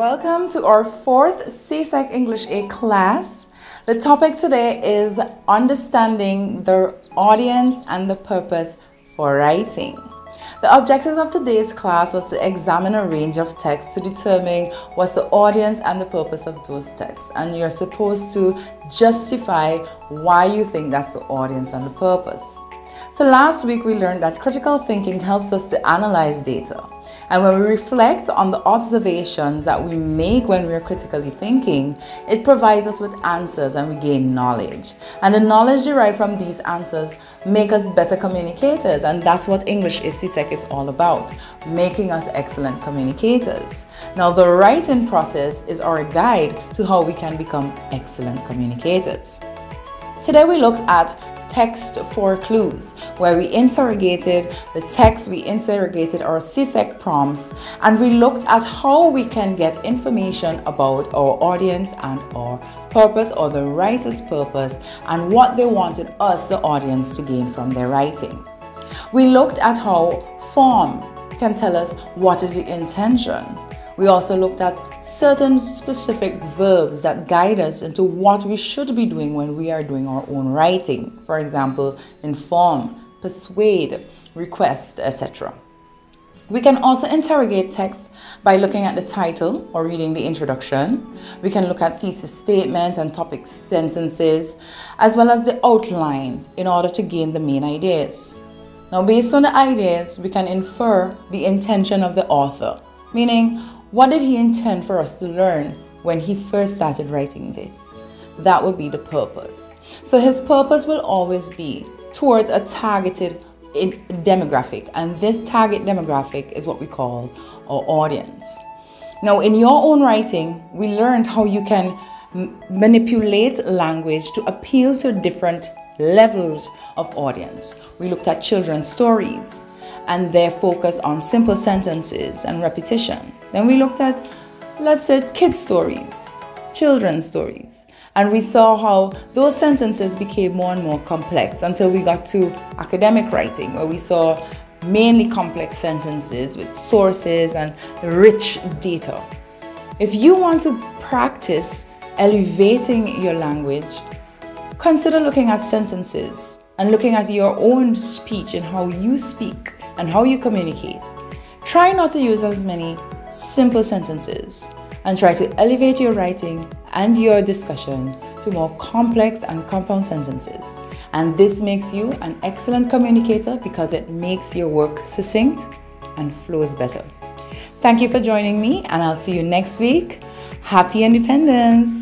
Welcome to our fourth CSEC English A class. The topic today is understanding the audience and the purpose for writing. The objectives of today's class was to examine a range of texts to determine what's the audience and the purpose of those texts. And you're supposed to justify why you think that's the audience and the purpose. So last week we learned that critical thinking helps us to analyze data. And when we reflect on the observations that we make when we're critically thinking, it provides us with answers and we gain knowledge. And the knowledge derived from these answers make us better communicators. And that's what English is CSEC is all about, making us excellent communicators. Now the writing process is our guide to how we can become excellent communicators. Today we looked at text for clues, where we interrogated the text, we interrogated our CSEC prompts, and we looked at how we can get information about our audience and our purpose or the writer's purpose and what they wanted us, the audience, to gain from their writing. We looked at how form can tell us what is the intention. We also looked at certain specific verbs that guide us into what we should be doing when we are doing our own writing. For example, inform, persuade, request, etc. We can also interrogate text by looking at the title or reading the introduction. We can look at thesis statements and topic sentences, as well as the outline in order to gain the main ideas. Now, based on the ideas, we can infer the intention of the author, meaning what did he intend for us to learn when he first started writing this? That would be the purpose. So his purpose will always be towards a targeted demographic, and this target demographic is what we call our audience. Now, in your own writing, we learned how you can manipulate language to appeal to different levels of audience. We looked at children's stories and their focus on simple sentences and repetition. Then we looked at, let's say, kid stories, children's stories. And we saw how those sentences became more and more complex until we got to academic writing, where we saw mainly complex sentences with sources and rich data. If you want to practice elevating your language, consider looking at sentences and looking at your own speech and how you speak and how you communicate. Try not to use as many simple sentences and try to elevate your writing and your discussion to more complex and compound sentences. And this makes you an excellent communicator because it makes your work succinct and flows better. Thank you for joining me, and I'll see you next week. Happy Independence!